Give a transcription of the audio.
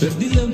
per dirle